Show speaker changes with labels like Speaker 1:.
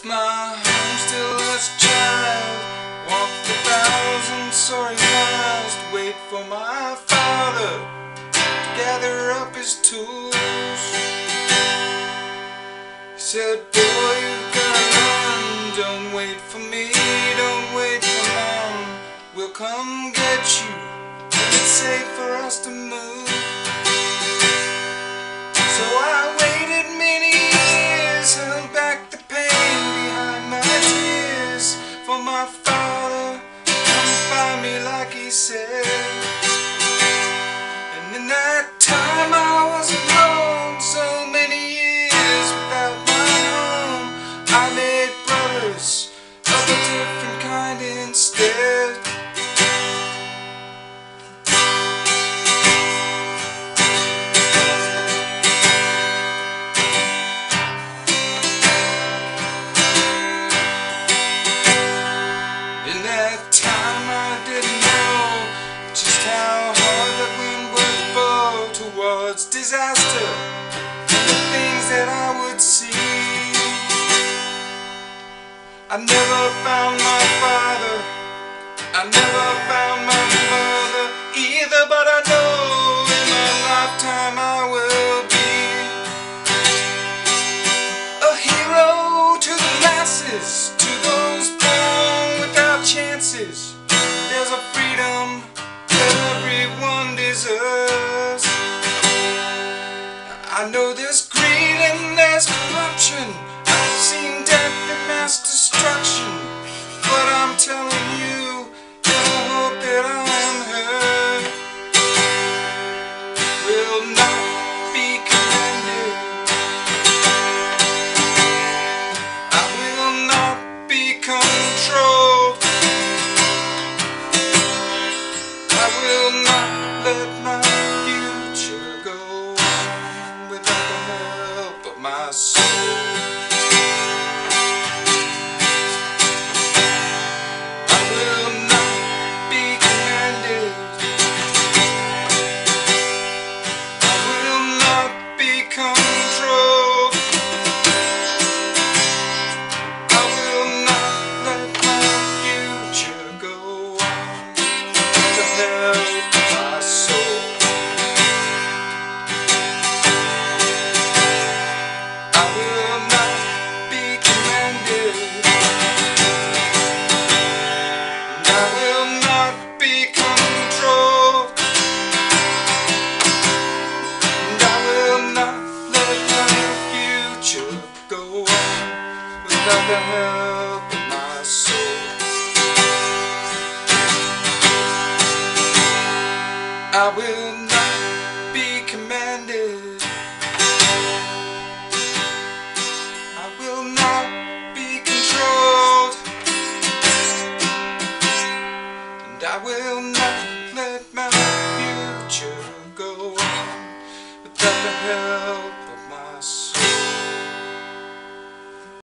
Speaker 1: Left my home still as a child. Walked a thousand sorry miles To wait for my father To gather up his tools. He said, boy, you've gotta run. Don't wait for me, don't wait for mom. We'll come get you. It's safe for us to move In that time I didn't know just how hard the wind would blow towards disaster the things that I would see. I never found my father, I never found my deserves. I know there's go on without the help I will not be commanded. I will not be controlled. And I will not let my future go on without a help.